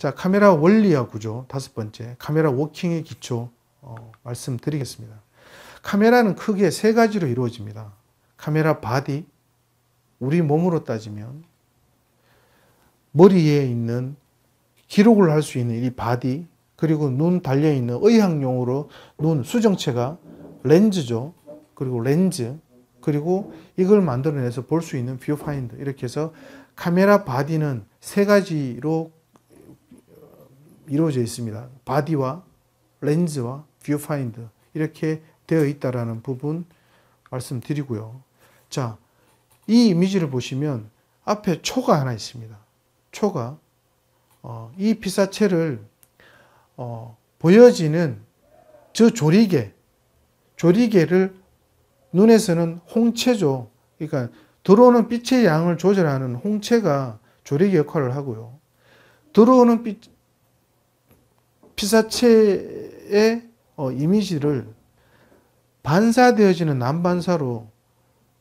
자, 카메라 원리와 구조 다섯 번째, 카메라 working의 기초 어, 말씀드리겠습니다. 카메라는 크게 세 가지로 이루어집니다. 카메라 body, 우리 몸으로 따지면 머리에 있는 기록을 할 수 있는 이 body, 그리고 눈 달려 있는 의학용어로 눈 수정체가 렌즈죠. 그리고 렌즈, 그리고 이걸 만들어내서 볼 수 있는 뷰파인더 이렇게 해서 카메라 body는 세 가지로 이루어져 있습니다. body와 렌즈와 뷰파인더 이렇게 되어 있다라는 부분 말씀드리고요. 자, 이 이미지를 보시면 앞에 초가 하나 있습니다. 초가 어, 이 피사체를 어, 보여지는 저 조리개, 조리개를 눈에서는 홍채죠. 그러니까 들어오는 빛의 양을 조절하는 홍채가 조리개 역할을 하고요. 들어오는 빛, 피사체의 어, 이미지를 반사되어지는 난반사로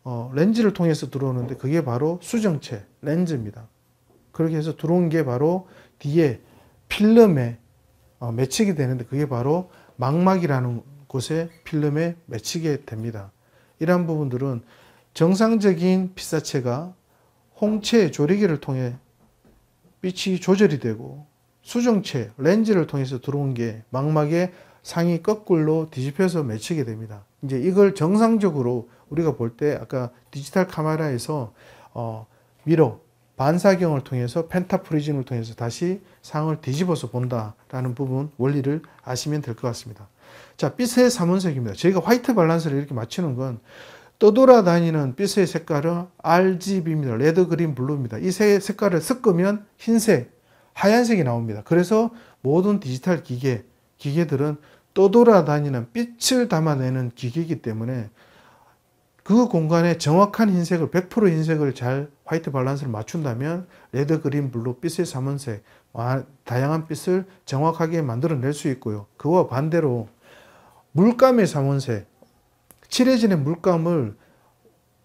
어, 렌즈를 통해서 들어오는데 그게 바로 수정체 렌즈입니다. 그렇게 해서 들어온 게 바로 뒤에 필름에 어, 맺히게 되는데 그게 바로 망막이라는 곳에 필름에 맺히게 됩니다. 이러한 부분들은 정상적인 피사체가 홍채 조리개를 통해 빛이 조절이 되고 수정체 렌즈를 통해서 들어온 게 망막에 상이 거꾸로 뒤집혀서 맺히게 됩니다. 이제 이걸 정상적으로 우리가 볼 때 아까 디지털 카메라에서 어, mirror 반사경을 통해서 pentaprism을 통해서 다시 상을 뒤집어서 본다라는 부분 원리를 아시면 될 것 같습니다. 자, 빛의 삼원색입니다. 저희가 white balance를 이렇게 맞추는 건 떠돌아다니는 빛의 색깔은 RGB입니다. red, green, blue입니다. 이 세 색깔을 섞으면 흰색, 하얀색이 나옵니다. 그래서 모든 디지털 기계, 기계들은 떠돌아다니는 빛을 담아내는 기계이기 때문에 그 공간에 정확한 흰색을 100% 흰색을 잘 white balance를 맞춘다면 red, green, blue, 빛의 삼원색 다양한 빛을 정확하게 만들어낼 수 있고요. 그와 반대로 물감의 삼원색 칠해진의 물감을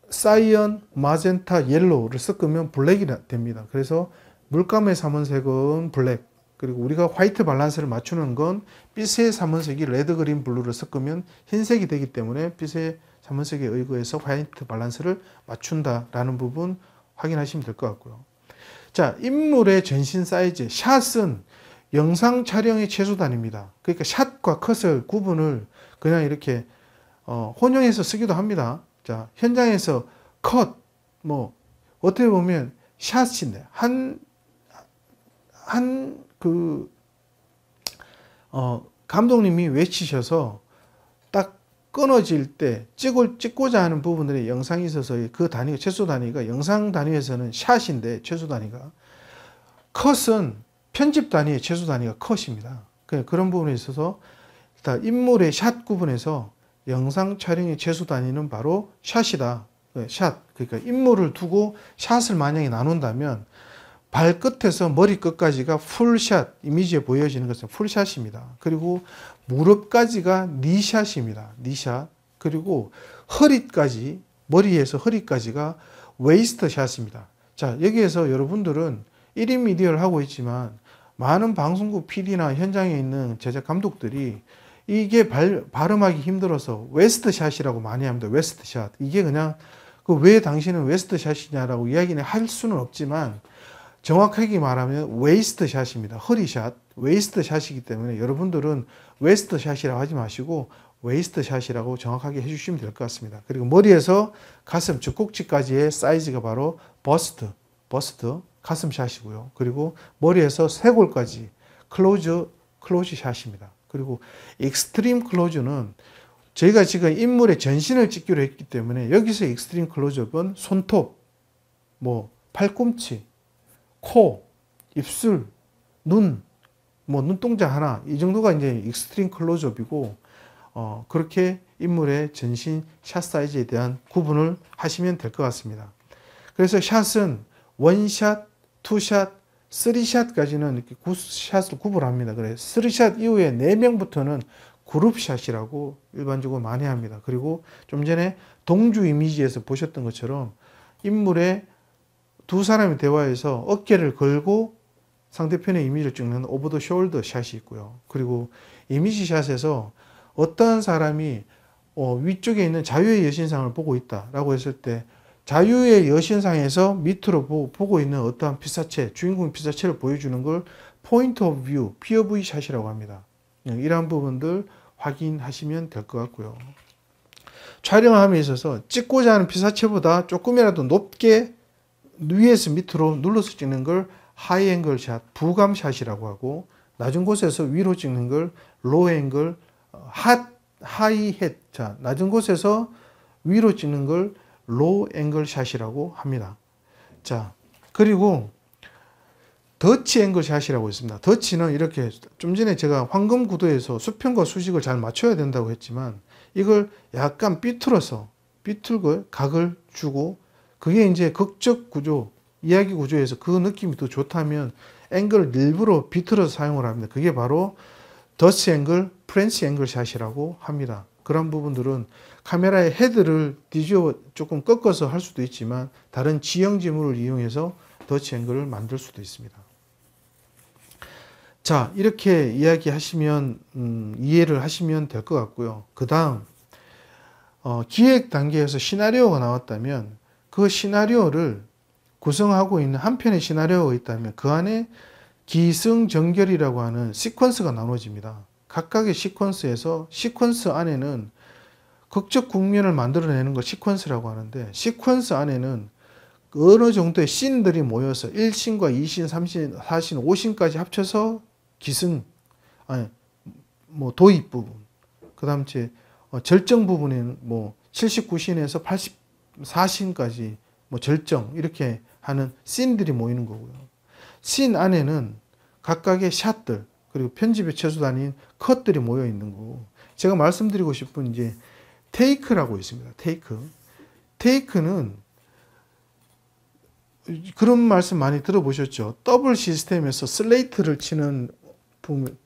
cyan, magenta, yellow를 섞으면 black이 됩니다. 그래서 물감의 삼원색은 black 그리고 우리가 white balance를 맞추는 건 빛의 삼원색이 red, green, blue를 섞으면 흰색이 되기 때문에 빛의 삼원색에 의거해서 white balance를 맞춘다라는 부분 확인하시면 될 것 같고요. 자, 인물의 전신 사이즈, 샷은 영상 촬영의 최소 단위입니다. 그러니까 샷과 컷을 구분을 그냥 이렇게 어, 혼용해서 쓰기도 합니다. 자, 현장에서 컷, 뭐, 어떻게 보면 샷인데, 한, 한, 그, 어, 감독님이 외치셔서 딱 끊어질 때 찍을, 찍고자 하는 부분들의 영상이 있어서 그 단위가, 최소 단위가 영상 단위에서는 샷인데, 최소 단위가. 컷은 편집 단위의 최소 단위가 컷입니다. 그런 부분에 있어서 인물의 샷 구분에서 영상 촬영의 최소 단위는 바로 샷이다. 네, 샷. 그러니까 인물을 두고 샷을 만약에 나눈다면 발끝에서 머리끝까지가 풀샷, 이미지에 보여지는 것은 풀샷입니다. 그리고 무릎까지가 니샷입니다. 니샷. 그리고 허리까지, 머리에서 허리까지가 waist shot입니다. 자, 여기에서 여러분들은 1인 미디어를 하고 있지만 많은 방송국 PD나 현장에 있는 제작 감독들이 이게 발, 발음하기 힘들어서 west shot이라고 많이 합니다. west shot. 이게 그냥 그 왜 당신은 west shot이냐라고 이야기는 할 수는 없지만 정확하게 말하면 waist shot입니다. 허리shot, waist shot이기 때문에 여러분들은 west shot이라고 하지 마시고 waist shot이라고 정확하게 해주시면 될 것 같습니다. 그리고 머리에서 가슴, 젖꼭지까지의 사이즈가 바로 bust, bust, 가슴 shot이고요. 그리고 머리에서 쇄골까지 close, close shot입니다. 그리고 extreme close는 저희가 지금 인물의 전신을 찍기로 했기 때문에 여기서 extreme 클로즈업은 손톱, 뭐 팔꿈치, 코, 입술, 눈, 뭐 눈동자 하나 이 정도가 이제 extreme 클로즈업이고 어, 그렇게 인물의 전신 샷 사이즈에 대한 구분을 하시면 될 것 같습니다. 그래서 샷은 원샷, 투샷, 3샷까지는 이렇게 shot을 구분합니다. 그래 3샷 이후에 4명부터는 group shot이라고 일반적으로 많이 합니다. 그리고 좀 전에 동주 이미지에서 보셨던 것처럼 인물의 두 사람이 대화해서 어깨를 걸고 상대편의 이미지를 찍는 over the shoulder shot이 있고요. 그리고 이미지 shot에서 어떠한 사람이 어, 위쪽에 있는 자유의 여신상을 보고 있다라고 했을 때 자유의 여신상에서 밑으로 보, 고 있는 어떠한 피사체, 주인공 피사체를 보여주는 걸 포인트 오브 뷰, POV 샷이라고 합니다. 이러한 부분들 확인하시면 될 것 같고요. 촬영함에 있어서 찍고자 하는 피사체보다 조금이라도 높게 위에서 밑으로 눌러서 찍는 걸 high angle shot, 부감 shot이라고 하고 낮은 곳에서 위로 찍는 걸 low angle, 핫, 하이 햇. 자, 낮은 곳에서 위로 찍는 걸 low angle shot이라고 합니다. 자, 그리고 Dutch angle shot이라고 있습니다. Dutch는 이렇게 좀 전에 제가 황금 구도에서 수평과 수직을 잘 맞춰야 된다고 했지만 이걸 약간 삐뚤어서 삐뚤고 각을 주고 그게 이제 극적 구조, 이야기 구조에서 그 느낌이 더 좋다면 앵글을 일부러 비틀어서 사용을 합니다. 그게 바로 Dutch angle, French angle shot이라고 합니다. 그런 부분들은 카메라의 헤드를 뒤집어 조금 꺾어서 할 수도 있지만 다른 지형 지물을 이용해서 Dutch angle을 만들 수도 있습니다. 자 이렇게 이야기하시면 음, 이해를 하시면 될 것 같고요. 그 다음 어, 기획 단계에서 시나리오가 나왔다면 그 시나리오를 구성하고 있는 한 편의 시나리오가 있다면 그 안에 기승전결이라고 하는 시퀀스가 나눠집니다. 각각의 시퀀스에서 시퀀스 안에는 극적 국면을 만들어내는 걸 시퀀스라고 하는데 시퀀스 안에는 어느 정도의 씬들이 모여서 1씬과 2씬, 3씬, 4씬, 5씬까지 합쳐서 기승, 아니, 뭐 도입 부분, 그 다음 에 어, 절정 부분에는 뭐 79씬에서 84씬까지 뭐 절정 이렇게 하는 씬들이 모이는 거고요. 씬 안에는 각각의 shot들 그리고 편집의 최소단인 컷들이 모여 있는 거고 제가 말씀드리고 싶은 이제 take라고 있습니다. take. take는 그런 말씀 많이 들어보셨죠. 더블 시스템에서 슬레이트를 치는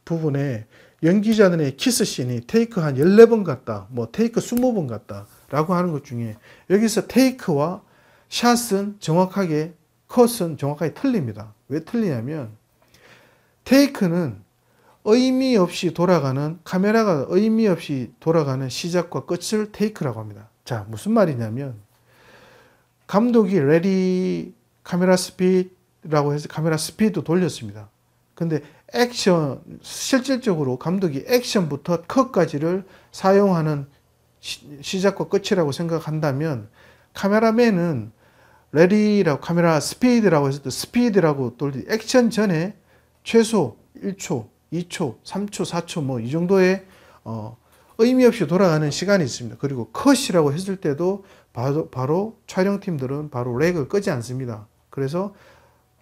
부분에 연기자들의 키스씬이 take 한 14번 갔다, 뭐 take 20번 갔다 라고 하는 것 중에 여기서 take와 shot은 정확하게 컷은 정확하게 틀립니다. 왜 틀리냐면 take는 의미 없이 돌아가는 카메라가 의미 없이 돌아가는 시작과 끝을 take라고 합니다. 자, 무슨 말이냐면 감독이 ready camera speed라고 해서 카메라 스피드 돌렸습니다. 근데 액션 실질적으로 감독이 액션부터 컷까지를 사용하는 시, 작과 끝이라고 생각한다면 카메라맨은 ready라고 camera speed라고 해서 speed라고 돌리 액션 전에 최소 1초, 2초, 3초, 4초 뭐 이 정도의 어, 의미 없이 돌아가는 시간이 있습니다. 그리고 컷이라고 했을 때도 바로, 바로 촬영팀들은 바로 REC을 끄지 않습니다. 그래서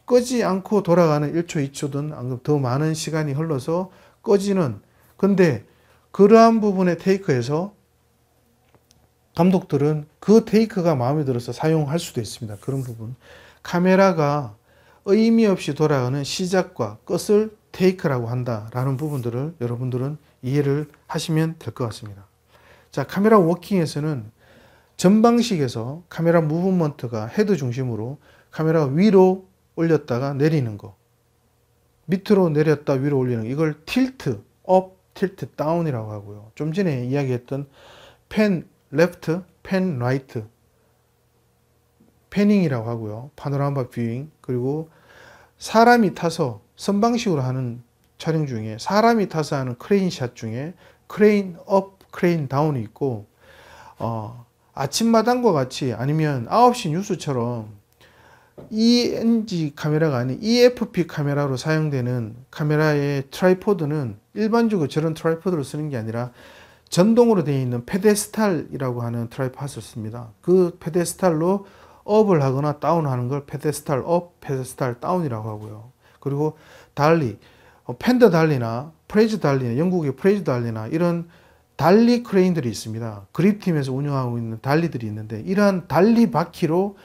끄지 않고 돌아가는 1초, 2초든 더 많은 시간이 흘러서 꺼지는 근데 그러한 부분의 take에서 감독들은 그 take가 마음에 들어서 사용할 수도 있습니다. 그런 부분. 카메라가 의미 없이 돌아가는 시작과 끝을 take라고 한다라는 부분들을 여러분들은 이해를 하시면 될 것 같습니다. 자, camera working에서는 전방식에서 camera movement가 헤드 중심으로 카메라가 위로 올렸다가 내리는 거. 밑으로 내렸다 위로 올리는 거. 이걸 tilt, up, tilt, down이라고 하고요. 좀 전에 이야기했던 pan pan right, panning이라고 하고요. panorama viewing 그리고 사람이 타서 선방식으로 하는 촬영 중에 사람이 타서 하는 crane shot 중에 crane up, crane down이 있고 어, 아침마당과 같이 아니면 9시 뉴스처럼 ENG 카메라가 아닌 EFP 카메라로 사용되는 카메라의 tripod는 일반적으로 저런 tripod로 쓰는 게 아니라 전동으로 되어 있는 pedestal이라고 하는 tripod을 씁니다. 그 pedestal로 up을 하거나 down하는 걸 pedestal up, pedestal down이라고 하고요. 그리고 dolly 어, Panther dolly나 프레이즈 dolly나 영국의 프레이즈 dolly나 이런 dolly 크레인들이 있습니다. grip팀에서 운영하고 있는 dolly들이 있는데 이러한 dolly 바퀴로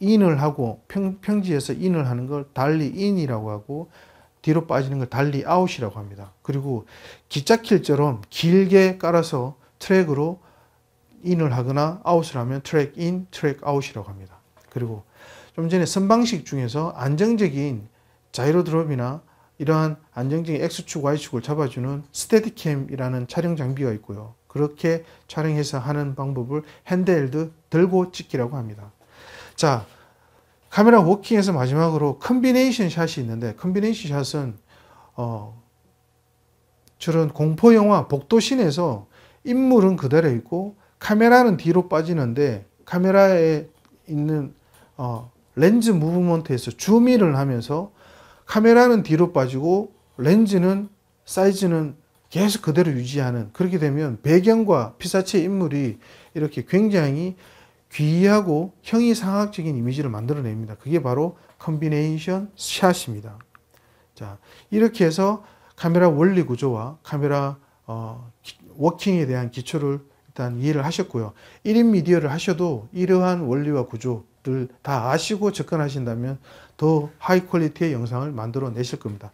in을 하고 평, 평지에서 in을 하는 걸 dolly in이라고 하고 뒤로 빠지는 걸 dolly out이라고 합니다. 그리고 기찻길처럼 길게 깔아서 트랙으로 in을 하거나 out을 하면 track in, track out이라고 합니다. 그리고 좀 전에 선방식 중에서 안정적인 자이로 드롭이나 이러한 안정적인 X축, Y축을 잡아주는 steadicam이라는 촬영 장비가 있고요. 그렇게 촬영해서 하는 방법을 handheld 들고 찍기라고 합니다. 자, camera working에서 마지막으로 컨비네이션 샷이 있는데 combination shot은 어, 저런 공포 영화 복도 신에서 인물은 그대로 있고 카메라는 뒤로 빠지는데 카메라에 있는 어, lens movement에서 zoom in을 하면서 카메라는 뒤로 빠지고 렌즈는 사이즈는 계속 그대로 유지하는 그렇게 되면 배경과 피사체 인물이 이렇게 굉장히 기이하고 형이상학적인 이미지를 만들어냅니다. 그게 바로 combination shot입니다. 자, 이렇게 해서 카메라 원리 구조와 카메라 어, working에 대한 기초를 일단 이해를 하셨고요. 1인 미디어를 하셔도 이러한 원리와 구조들 다 아시고 접근하신다면 더 high quality의 영상을 만들어 내실 겁니다.